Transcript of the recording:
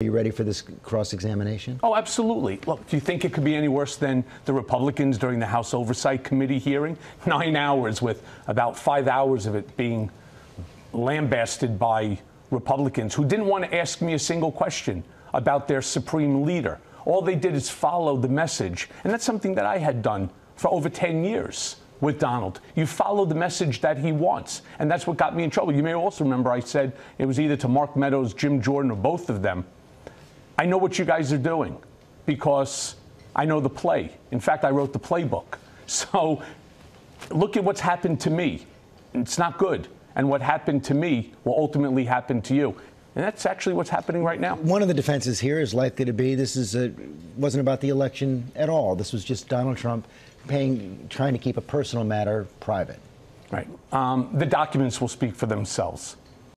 Are you ready for this cross examination? Oh, absolutely. Look, do you think it could be any worse than the Republicans during the House Oversight Committee hearing? Nine hours, with about five hours of it being lambasted by Republicans who didn't want to ask me a single question about their supreme leader. All they did is follow the message. And that's something that I had done for over 10 years with Donald. You follow the message that he wants. And that's what got me in trouble. You may also remember I said it was either to Mark Meadows, Jim Jordan, or both of them I know what you guys are doing because I know the play. In fact, I wrote the playbook. So look at what's happened to me. It's not good. And what happened to me will ultimately happen to you. And that's actually what's happening right now. One of the defenses here is likely to be this is a, wasn't about the election at all. This was just Donald Trump paying, trying to keep a personal matter private. Right. Um, the documents will speak for themselves.